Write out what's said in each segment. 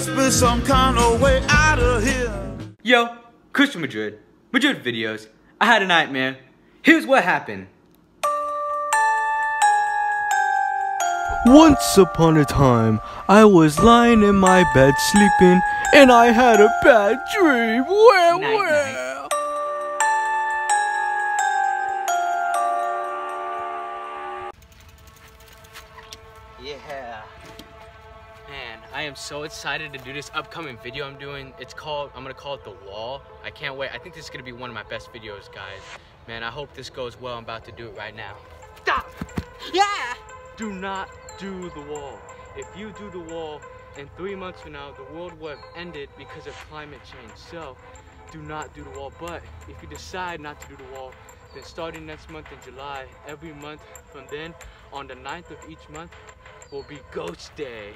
must be some kind of way out of here. Yo, Christian Madrid. Madrid videos. I had a nightmare. Here's what happened. Once upon a time, I was lying in my bed sleeping, and I had a bad dream. Well, Night, well. Yeah. Am so excited to do this upcoming video I'm doing. It's called, I'm gonna call it The Wall. I can't wait. I think this is gonna be one of my best videos, guys. Man, I hope this goes well. I'm about to do it right now. Stop! Yeah! Do not do the wall. If you do the wall, in three months from now, the world will have ended because of climate change. So, do not do the wall. But if you decide not to do the wall, then starting next month in July, every month from then, on the 9th of each month, will be Ghost Day.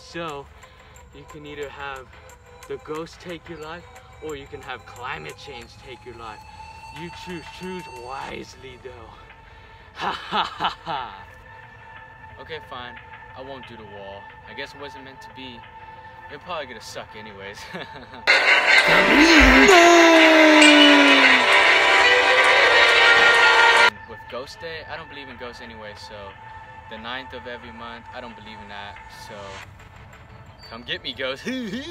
So, you can either have the ghost take your life, or you can have climate change take your life. You choose, choose wisely though. Ha ha ha ha. Okay, fine. I won't do the wall. I guess it wasn't meant to be. It's probably gonna suck anyways. With Ghost Day, I don't believe in ghosts anyway, so the 9th of every month, I don't believe in that, so come get me, ghost. Nightmare!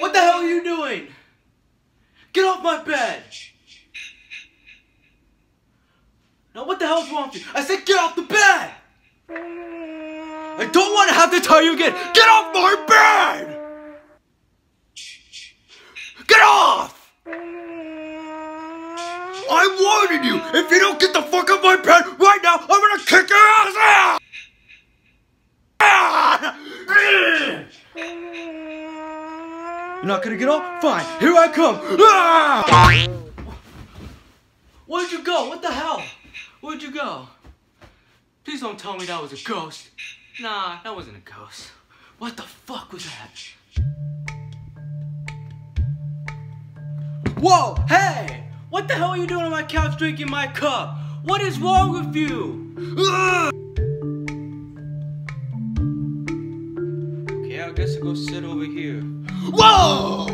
What the hell are you doing? Get off my bed! Now what the hell's wrong with you? I said get off the bed! I don't want to have to tell you again. Get off my bed! Get off! I warned you! If you don't get the fuck off my bed right now, I'm gonna kick your ass out! You're not gonna get off? Fine, here I come! Where'd you go? What the hell? Where'd you go? Please don't tell me that was a ghost. Nah, that wasn't a ghost. What the fuck was that? Whoa, hey! What the hell are you doing on my couch drinking my cup? What is wrong with you? Ugh! Okay, I guess I'll go sit over here. Whoa!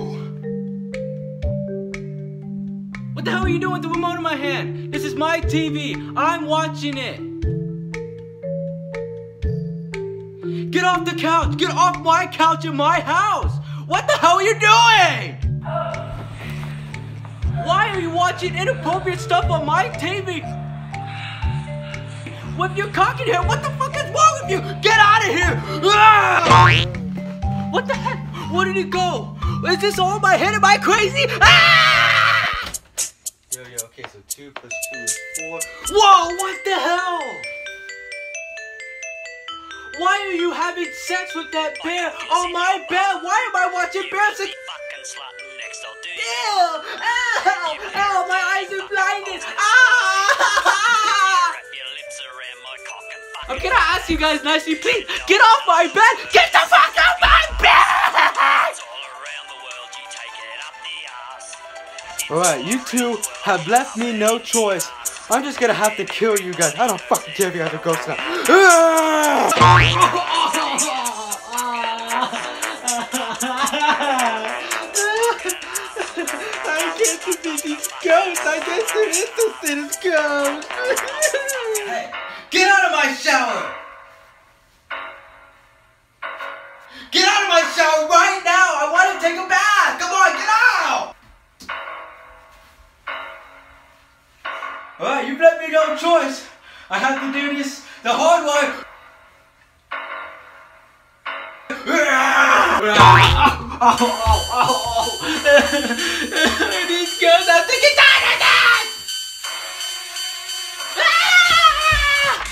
What the hell are you doing with the remote in my hand? This is my TV. I'm watching it. Get off the couch! Get off my couch in my house! What the hell are you doing? Why are you watching inappropriate stuff on my TV? With your cock in here, what the fuck is wrong with you? Get out of here! Ah! What the heck? Where did it go? Is this all in my head? Am I crazy? Ah! Yo, yo, okay, so two plus two is four. Whoa, what the hell? Why are you having sex with that bear on my bed? Why am I watching bear sex? fucking slut next I'll do Ew! Ow! Ow! My eyes are blinded! Ah! Wrap your lips around my cock and fuck I'm gonna ask you guys nicely, please get off my bed! Get the fuck off my bed! it all around the world. You take it up the ass. Alright, you two have left me no choice. I'm just gonna have to kill you guys. I don't fucking care if you have to go now. I get to be these ghosts. I get to interested in ghosts. hey, get out of my shower! Get out of my shower right now! I want to take a bath! Come on, get out! Alright, you've left me no choice. I have to do this the hard way. Ow. These girls are thinking tired of this! Ah!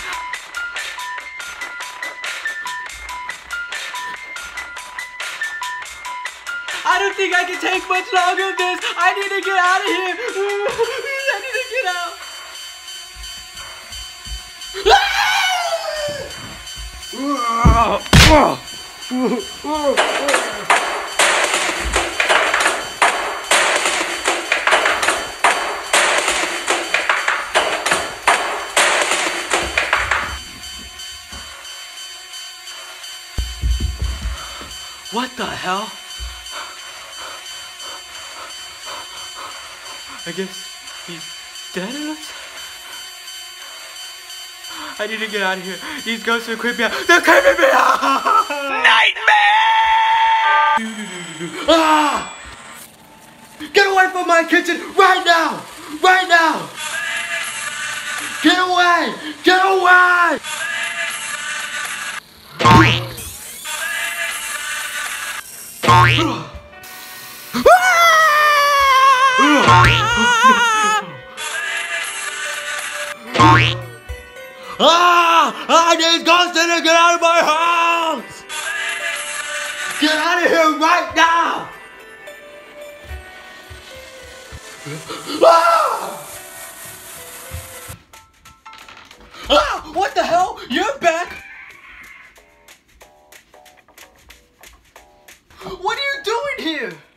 I don't think I can take much longer of this. I need to get out of here. I need to get out. What the hell? I guess he's dead or us? I need to get out of here. These ghosts are creeping out. They're creeping me out! Nightmare! ah! Get away from my kitchen right now! Right now! Get away! Get away! Ah! I need Ghost to get out of my house! Get out of here right now! Ah! Ah! What the hell? You're back! What are you doing here?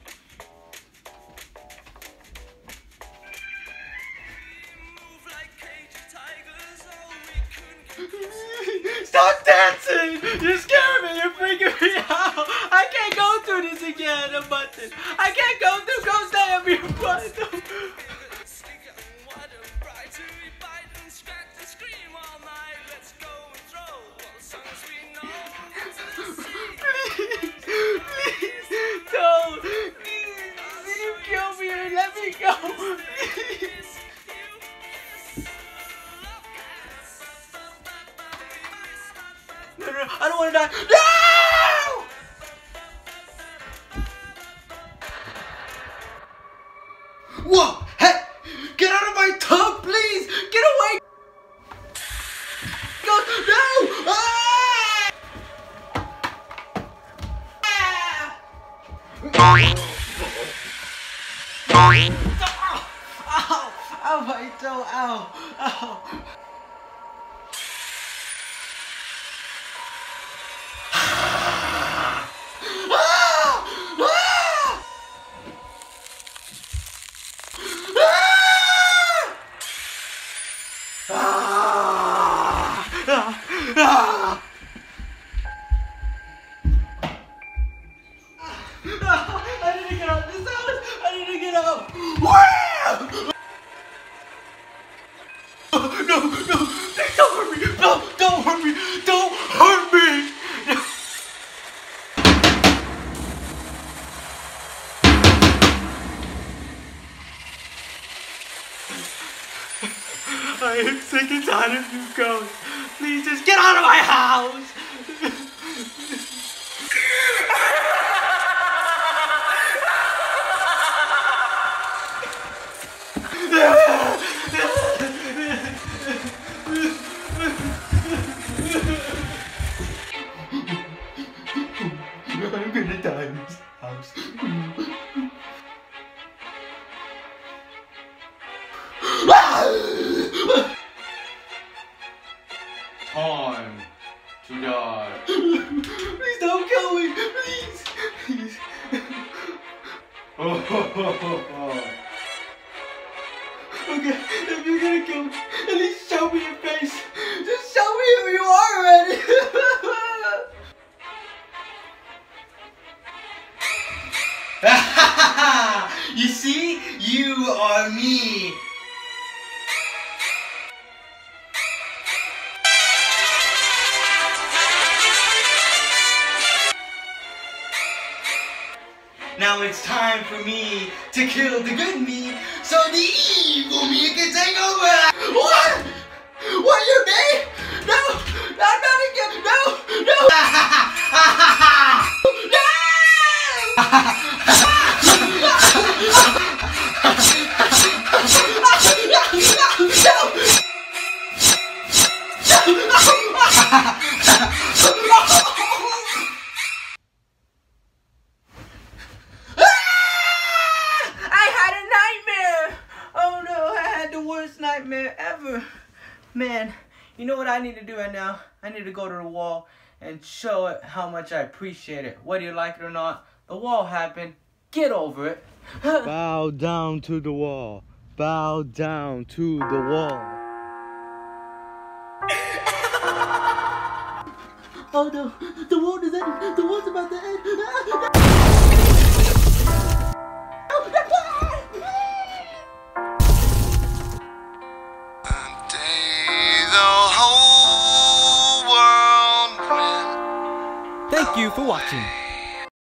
No, no, I don't want to die. No! Whoa! Hey! Get out of my tub, please! Get away! Go! No! Ah! Ah! Ow! Ow, my toe! Ow! Ow! No, no, don't hurt me. No, don't hurt me. Don't hurt me. I am sick and tired of you ghosts. Please just get out of my house. Now it's time for me to kill the good me so the evil me can take over. What? What you mean? No, I'm not again. No, no. nightmare ever. Man, you know what I need to do right now? I need to go to the wall and show it how much I appreciate it. Whether you like it or not, the wall happened. Get over it. Bow down to the wall. Bow down to the wall. Oh no, the wall is ending. The wall's about to end. for watching.